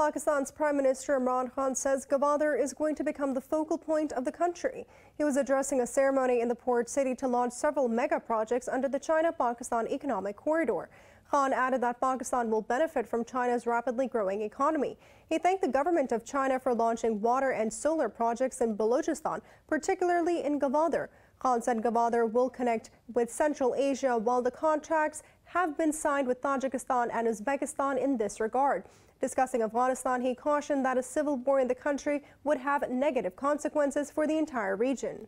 Pakistan's Prime Minister Imran Khan says Gwadar is going to become the focal point of the country. He was addressing a ceremony in the port city to launch several mega projects under the China-Pakistan Economic Corridor. Khan added that Pakistan will benefit from China's rapidly growing economy. He thanked the government of China for launching water and solar projects in Balochistan, particularly in Gwadar. Khan said Gwadar will connect with Central Asia while the contracts have been signed with Tajikistan and Uzbekistan in this regard. Discussing Afghanistan, he cautioned that a civil war in the country would have negative consequences for the entire region.